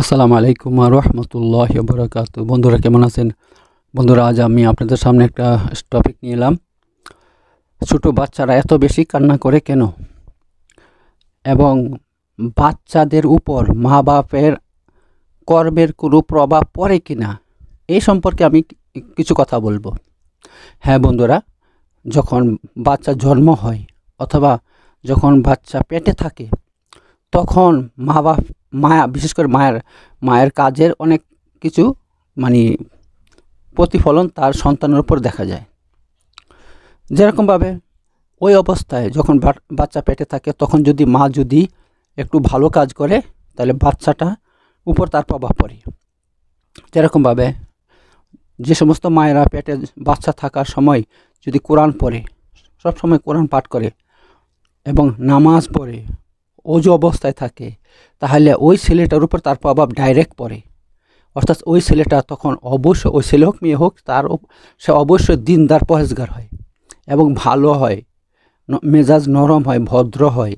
আসসালামু আলাইকুম রহমতুল্লাহ বরকাত বন্ধুরা, কেমন আছেন? বন্ধুরা, আজ আমি আপনাদের সামনে একটা টপিক নিয়ে এলাম। ছোটো বাচ্চারা এত বেশি কান্না করে কেন? এবং বাচ্চাদের উপর মা বাপের কর্মের কোনো প্রভাব পড়ে কি না এই সম্পর্কে আমি কিছু কথা বলব। হ্যাঁ বন্ধুরা, যখন বাচ্চা জন্ম হয় অথবা যখন বাচ্চা পেটে থাকে তখন মা বাপ, মায়া, বিশেষ করে মায়ের মায়ের কাজের অনেক কিছু মানে প্রতিফলন তার সন্তানের উপর দেখা যায়। যেরকমভাবে ওই অবস্থায় যখন বাচ্চা পেটে থাকে, তখন যদি মা যদি একটু ভালো কাজ করে, তাহলে বাচ্চাটা উপর তার প্রভাব পড়ে। যেরকমভাবে যে সমস্ত মায়েরা পেটে বাচ্চা থাকার সময় যদি কোরআন পড়ে সব সময় কোরআন পাঠ করে এবং নামাজ পড়ে অজু অবস্থায় থাকে, তাহলে ওই ছেলেটার উপর তার প্রভাব ডাইরেক্ট পড়ে। অর্থাৎ ওই ছেলেটা তখন অবশ্যই, ওই ছেলে হোক, মেয়ে হোক, তার সে অবশ্যই দিনদার পহেজগার হয় এবং ভালো হয় মেজাজ নরম হয়, ভদ্র হয়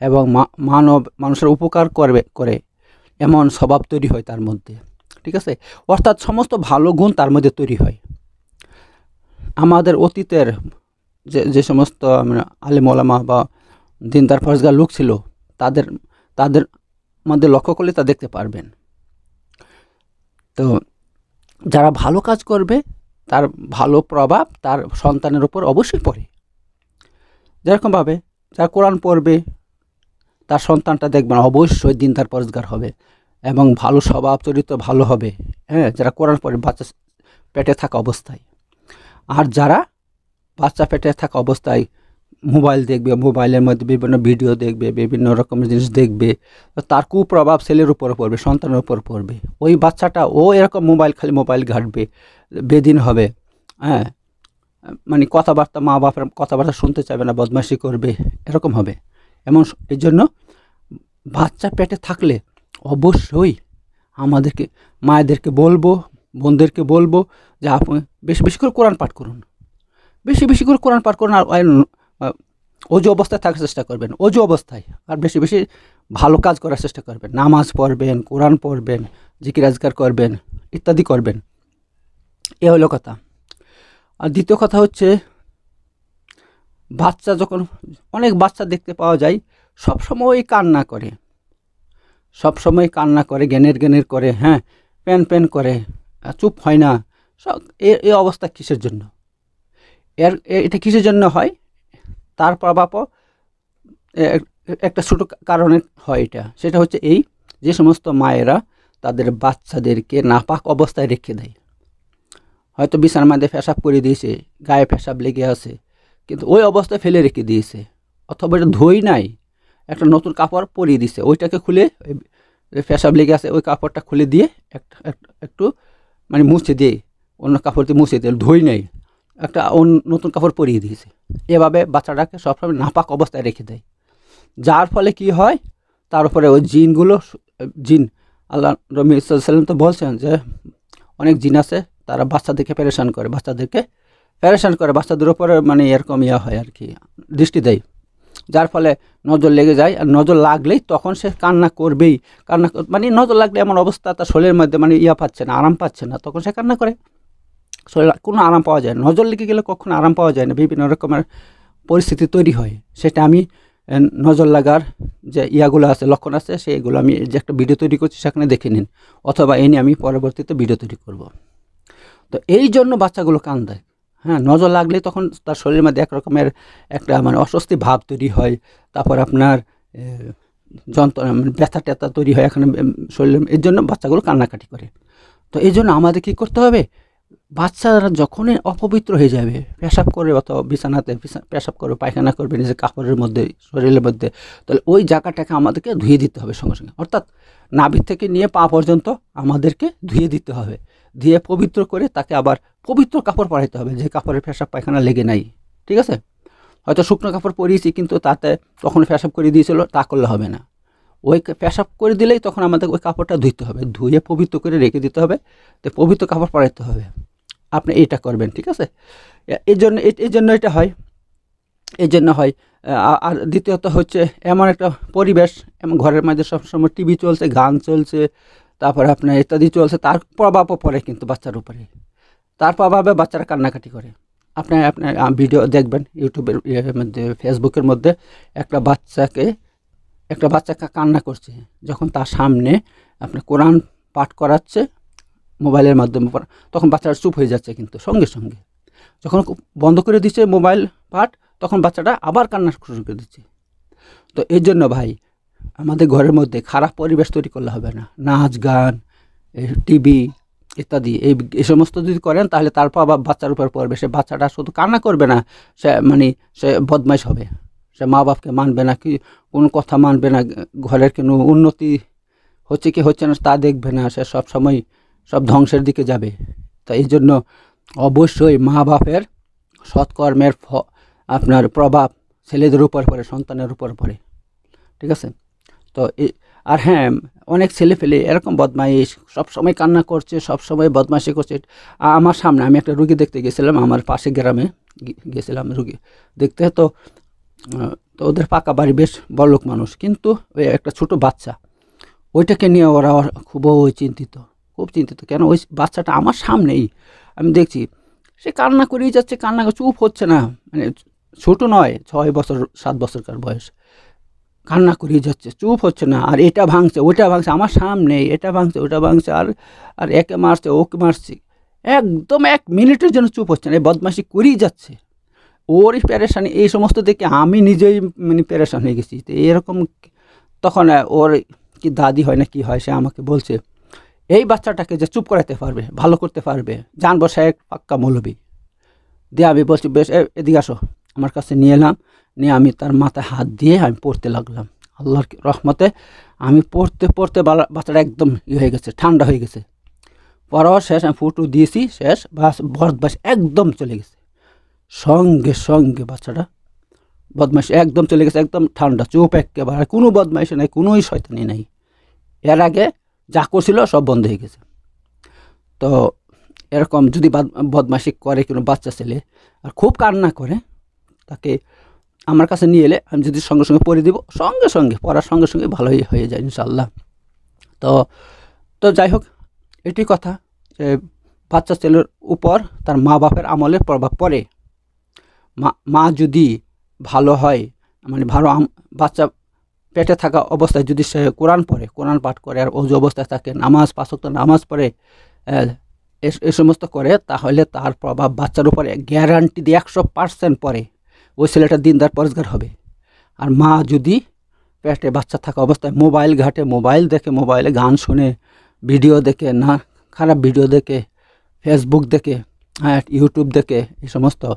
এবং মানব, মানুষের উপকার করবে, করে এমন স্বভাব তৈরি হয় তার মধ্যে। ঠিক আছে? অর্থাৎ সমস্ত ভালো গুণ তার মধ্যে তৈরি হয়। আমাদের অতীতের যে যে সমস্ত মানে আলিম বা দিনদার ফরজগার লোক ছিল তাদের তাদের মধ্যে লক্ষ্য করলে তা দেখতে পারবেন। তো যারা ভালো কাজ করবে, তার ভালো প্রভাব তার সন্তানের উপর অবশ্যই পড়ে। যেরকমভাবে যারা কোরআন পড়বে, তার সন্তানটা দেখবেন অবশ্যই দিন তার পরিষ্কার হবে এবং ভালো স্বভাব, চরিত্র ভালো হবে। হ্যাঁ যারা কোরআন পড়ে, বাচ্চা পেটে থাকা অবস্থায়। আর যারা বাচ্চা পেটে থাকা অবস্থায় মোবাইল দেখবে, মোবাইলের মধ্যে বিভিন্ন ভিডিও দেখবে, বিভিন্ন রকমের জিনিস দেখবে তার কুপ্রভাব ছেলের উপর পড়বে, সন্তানের উপর পড়বে। ওই বাচ্চাটা, ও এরকম মোবাইল খালি মোবাইল ঘাটবে, বেদিন হবে হ্যাঁ? মানে কথাবার্তা, মা বাপের কথাবার্তা শুনতে চাইবে না, বদমাশি করবে, এরকম হবে। এমন এই জন্য বাচ্চা পেটে থাকলে অবশ্যই আমাদেরকে, মায়েদেরকে বলব, বোনদেরকে বলব যে আপনি বেশি বেশি করে কোরআন পাঠ করুন। বেশি বেশি করে কোরআন পাঠ করুন আর অজু অবস্থায় থাকার চেষ্টা করবেন, অজু অবস্থায়। আর বেশি বেশি ভালো কাজ করার চেষ্টা করবেন। নামাজ পড়বেন, কোরআন পড়বেন, জিকির, আজকার করবেন, ইত্যাদি করবেন। এ হলো কথা। আর দ্বিতীয় কথা হচ্ছে, বাচ্চা যখন, অনেক বাচ্চা দেখতে পাওয়া যায় সব সময় কান্না করে। সব সময় কান্না করে, জ্ঞানের জ্ঞানের করে হ্যাঁ প্যান প্যান করে চুপ হয় না। সব, এ- অবস্থা কিসের জন্য? এর এটা কিসের জন্য হয়? তার প্রভাবও একটা ছোটো কারণে হয় এটা। সেটা হচ্ছে এই যে সমস্ত মায়েরা তাদের বাচ্চাদেরকে নাপাক অবস্থায় রেখে দেয়। হয়তো বিছানার মধ্যে পেশাব করে দিয়েছে, গায়ে পেশাব লেগে আছে, কিন্তু ওই অবস্থায় ফেলে রেখে দিয়েছে। অথবা এটা ধুই নাই, একটা নতুন কাপড় পরিয়ে দিছে ওইটাকে খুলে পেশাব লেগে আছে, ওই কাপড়টা খুলে দিয়ে একটা একটু মানে মুছে দিয়ে, অন্য কাপড় দিয়ে মুছে দিয়ে, ধুই নাই। একটা নতুন কাপড় পরিয়ে দিয়েছে। এভাবে বাচ্চাটাকে সবসময় নাপাক অবস্থায় রেখে দেয়। যার ফলে কি হয়? তার উপরে ওই জিনগুলো জিন, আল্লাহ রবি সাল্লাম তো বলছেন যে, অনেক জিন আছে, তারা বাচ্চাদেরকে প্যারেশান করে, বাচ্চাদেরকে প্যারেশান করে, বাচ্চাদের উপরে মানে এরকম ইয়া হয় আর কি, দৃষ্টি দেয়। যার ফলে নজর লেগে যায়, আর নজর লাগলেই তখন সে কান্না করবেই। কান্না মানে নজর লাগলে এমন অবস্থা তার শরীরের মধ্যে মানে ইয়া পাচ্ছে না, আরাম পাচ্ছে না, তখন সে কান্না করে। শরীর কোনো আরাম পাওয়া যায় না। নজর লেগে গেলে কখনো আরাম পাওয়া যায় না। বিভিন্ন রকমের পরিস্থিতি তৈরি হয়। সেটা আমি নজর লাগার যে ইয়াগুলো আছে, লক্ষণ আছে, সেইগুলো আমি যে একটা ভিডিও তৈরি করছি সেখানে দেখে নিন। অথবা এই নিয়ে আমি পরবর্তীতে ভিডিও তৈরি করব। তো এই জন্য বাচ্চাগুলো কান দেয় হ্যাঁ নজর লাগলে তখন তার শরীরের মধ্যে এক রকমের একটা মানে অস্বস্তি ভাব তৈরি হয়। তারপর আপনার যন্ত্রণা মানে ব্যথা ট্যাথা তৈরি হয়। এখানে শরীরের শরীরে এর জন্য বাচ্চাগুলো কান্নাকাটি করে। তো এই জন্য আমাদের কী করতে হবে? বাচ্চারা যখনই অপবিত্র হয়ে যাবে, পেশাব করে অথবা বিছানাতে বিছা- পেশাব করবে পায়খানা করবে, নিজের কাপড়ের মধ্যে, শরীরের মধ্যে, তাহলে ওই জায়গাটাকে আমাদেরকে ধুয়ে দিতে হবে সঙ্গে সঙ্গে। অর্থাৎ নাভির থেকে নিয়ে পা পর্যন্ত আমাদেরকে ধুয়ে দিতে হবে। ধুয়ে পবিত্র করে তাকে আবার পবিত্র কাপড় পরাইতে হবে, যে কাপড়ের পেশাব পায়খানা লেগে নাই। ঠিক আছে? হয়তো শুকনো কাপড় পরিয়েছি, কিন্তু তাতে তখন পেশাব করে দিয়েছিল, তা করলে হবে না। ওই পেশাব করে দিলেই তখন আমাদের ওই কাপড়টা ধুইতে হবে। ধুয়ে পবিত্র করে রেখে দিতে হবে, তো পবিত্র কাপড় পরাইতে হবে। আপনি এটা করবেন, ঠিক আছে? এই জন্য এই জন্য এটা হয়। এই জন্য হয়। আর দ্বিতীয়ত হচ্ছে এমন একটা পরিবেশ, এমন ঘরের মধ্যে সবসময় টিভি চলছে, গান চলছে, তারপরে আপনার ইত্যাদি চলছে, তার প্রভাবও পড়ে কিন্তু বাচ্চার উপরে। তার প্রভাবে বাচ্চারা কান্নাকাটি করে। আপনি আপনার ভিডিও দেখবেন ইউটিউবের ইয়ের মধ্যে ফেসবুকের মধ্যে একটা বাচ্চাকে, একটা বাচ্চা কা- কান্না করছে। যখন তার সামনে আপনি কোরআন পাঠ করাচ্ছে মোবাইলের মাধ্যমে তখন বাচ্চাটা চুপ হয়ে যাচ্ছে কিন্তু, সঙ্গে সঙ্গে। যখন বন্ধ করে দিচ্ছে মোবাইল পাঠ, তখন বাচ্চাটা আবার কান্না শুরু করে দিচ্ছে। তো এর জন্য ভাই, আমাদের ঘরের মধ্যে খারাপ পরিবেশ তৈরি করলে হবে না। নাচ, গান টিভি ইত্যাদি, এই এই সমস্ত যদি করেন, তাহলে তারপর আবার বাচ্চার উপর পড়বে। সে বাচ্চাটা শুধু কান্না করবে না, সে মানে সে বদমাইশ হবে। সে মা বাপকে মানবে না, কি, কোনো কথা মানবে না, ঘরের কোনো উন্নতি হচ্ছে কি হচ্ছে না, তা দেখবে না। সে সব সময় সব ধ্বংসের দিকে যাবে। তা এই জন্য অবশ্যই মা বাপের সৎকর্মের ফ, আপনার প্রভাব ছেলেদের উপর পড়ে, সন্তানের উপর পড়ে। ঠিক আছে? তো আর হ্যাঁ অনেক ছেলে ফেলে এরকম বদমাইশ, সব সময় কান্না করছে, সব সময় বদমাইশি করছে। আমার সামনে আমি একটা রুগী দেখতে গেছিলাম, আমার পাশে গ্রামে গেছিলাম রুগী। দেখতে তো তো ওদের পাকা বাড়ি বেশ বড়লোক মানুষ। কিন্তু ওই একটা ছোট বাচ্চা, ওইটাকে নিয়ে ওরা খুবই চিন্তিত। খুব চিন্তিত। কেন? ওই বাচ্চাটা আমার সামনেই। আমি দেখছি, সে কান্না করেই যাচ্ছে, কান্না চুপ হচ্ছে না। মানে ছোট নয়, ছয় বছর, সাত বছরকার বয়স। কান্না করেই যাচ্ছে, চুপ হচ্ছে না। আর এটা ভাঙছে ওটা ভাঙছে, আমার সামনে এটা ভাঙছে, ওটা ভাঙছে, আর আর একে মারছে, ওকে মারছে। একদম এক মিনিটের জন্য চুপ হচ্ছে না, এই বদমাশি করেই যাচ্ছে। ওরই প্যারেশানি এই সমস্ত দেখে আমি নিজেই মানে প্যারেশান হয়ে গেছি তো এরকম তখন ওর কি দাদি হয় না কি হয়, সে আমাকে বলছে এই বাচ্চাটাকে যে চুপ করাতে পারবে, ভালো করতে পারবে, জানব এক পাক্কা মৌলবী। দিয়ে আমি বলছি, বেশ এদিকে আসো, আমার কাছে নিয়ে এলাম। নিয়ে আমি তার মাথায় হাত দিয়ে আমি পড়তে লাগলাম। আল্লাহর রহমতে আমি পড়তে পড়তে বাচ্চাটা একদম ইয়ে হয়ে গেছে, ঠান্ডা হয়ে গেছে। পড়াও শেষ, আমি ফুটু দিয়েছি, শেষ, বাস বদমাস একদম চলে গেছে। সঙ্গে সঙ্গে বাচ্চাটা, বদমাইশ একদম চলে গেছে, একদম ঠান্ডা, চুপ একেবারে কোনো বদমাইশ নাই, কোনোই শয়তানি নাই। এর আগে যা করছিল সব বন্ধ হয়ে গেছে। তো এরকম যদি বাদ- বদমাইশি করে কোনো বাচ্চা ছেলে, আর খুব কান্না করে, তাকে আমার কাছে নিয়ে এলে আমি যদি সঙ্গে সঙ্গে পড়ে দিব, সঙ্গে সঙ্গে, পড়ার সঙ্গে সঙ্গে ভালোই হয়ে যায় ইনশাল্লাহ তো তো যাই হোক, এটি কথা যে বাচ্চা ছেলের উপর তার মা বাপের আমলের প্রভাব পড়ে। মা মা যদি ভালো হয় মানে ভালো বাচ্চা পেটে থাকা অবস্থায় যদি সে কোরআন পড়ে, কোরআন পাঠ করে আর অজু অবস্থায় থাকে, নামাজ পাঁচক্ত নামাজ পড়ে, এ- সমস্ত করে, তাহলে তার প্রভাব বাচ্চার উপরে গ্যারান্টি দিয়ে একশো পার্সেন্ট পড়ে ওই ছেলেটা দিনদার পরিষ্কার হবে। আর মা যদি পেটে বাচ্চা থাকা অবস্থায় মোবাইল ঘাটে, মোবাইল দেখে, মোবাইলে গান শুনে, ভিডিও দেখে, না, খারাপ ভিডিও দেখে ফেসবুক দেখে হ্যাঁ ইউটিউব দেখে এই সমস্ত,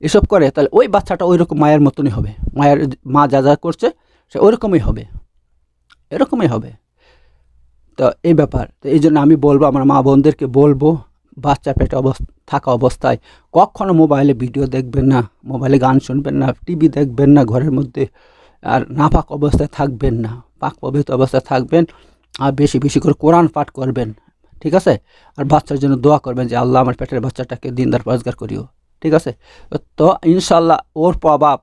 এসব করে, তাহলে ওই বাচ্চাটা ওই রকম মায়ের মতনই হবে। মায়ের, মা যা যা করছে সে ওরকমই হবে। এরকমই হবে। তো এই ব্যাপার। তো এই জন্য আমি বলব, আমার মা বোনদেরকে বলব, বাচ্চা পেটে অবস্থা থাকা অবস্থায় কখনো মোবাইলে ভিডিও দেখবেন না, মোবাইলে গান শুনবেন না, টিভি দেখবেন না ঘরের মধ্যে, আর নাপাক অবস্থায় থাকবেন না। পাক পবিত্র অবস্থায় থাকবেন, আর বেশি বেশি করে কোরআন পাঠ করবেন। ঠিক আছে? আর বাচ্চার জন্য দোয়া করবেন যে, আল্লাহ আমার পেটের বাচ্চাটাকে দিনদার রোজগার করিও। ঠিক আছে? তো ইনশাল্লাহ ওর প্রভাব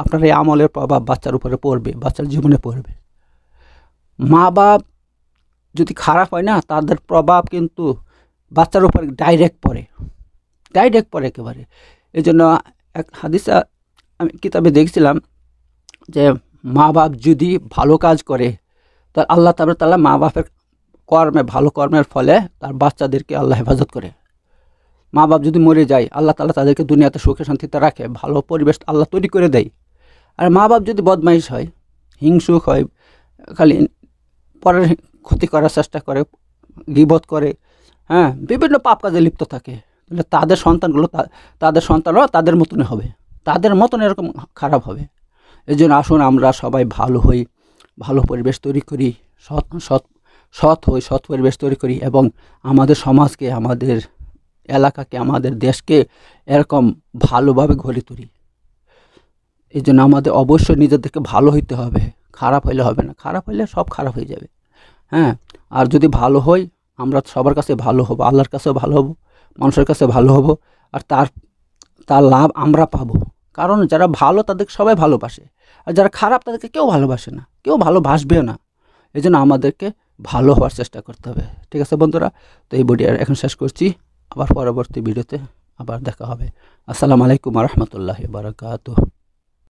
আপনার এই আমলের প্রভাব বাচ্চার উপরে পড়বে, বাচ্চার জীবনে পড়বে। মা বাপ যদি খারাপ হয় না, তাদের প্রভাব কিন্তু বাচ্চার উপরে ডাইরেক্ট পড়ে। ডাইরেক্ট পড়ে একেবারে। এই জন্য এক হাদিসা আমি কিতাবে দেখছিলাম যে মা বাপ যদি ভালো কাজ করে তার আল্লাহ তাবার তাল্লাহ মা বাপের কর্মে, ভালো কর্মের ফলে তার বাচ্চাদেরকে আল্লাহ হেফাজত করে। মা বাপ যদি মরে যায়, আল্লাহ তালা তাদেরকে দুনিয়াতে সুখে শান্তিতে রাখে, ভালো পরিবেশ আল্লাহ তৈরি করে দেয়। আর মা বাপ যদি বদমাইশ হয়, হিংসুক হয়, খালি পরের ক্ষতি করার চেষ্টা করে, গিবত করে হ্যাঁ বিভিন্ন পাপ কাজে লিপ্ত থাকে, তাহলে তাদের সন্তানগুলো তাদের সন্তানরাও তাদের মতনই হবে। তাদের মতন এরকম খারাপ হবে। এই জন্য আসুন আমরা সবাই ভালো হই, ভালো পরিবেশ তৈরি করি, সৎ সৎ সৎ হই, সৎ পরিবেশ তৈরি করি এবং আমাদের সমাজকে, আমাদের এলাকাকে, আমাদের দেশকে এরকম ভালোভাবে গড়ে তুলি। এই জন্য আমাদের অবশ্যই নিজেদেরকে ভালো হইতে হবে। খারাপ হইলে হবে না। খারাপ হইলে সব খারাপ হয়ে যাবে। হ্যাঁ? আর যদি ভালো হই, আমরা সবার কাছে ভালো হব, আল্লাহর কাছেও ভালো হব, মানুষের কাছে ভালো হব, আর তার তার লাভ আমরা পাবো। কারণ যারা ভালো, তাদেরকে সবাই ভালোবাসে। আর যারা খারাপ, তাদেরকে কেউ ভালোবাসে না। কেউ ভালোবাসবেও না। এই জন্য আমাদেরকে ভালো হওয়ার চেষ্টা করতে হবে। ঠিক আছে বন্ধুরা? তো এই ভিডিও এখন শেষ করছি। আবার পরবর্তী ভিডিওতে আবার দেখা হবে। আসসালামু আলাইকুম রহমতুল্লাহ বারকাতুহ।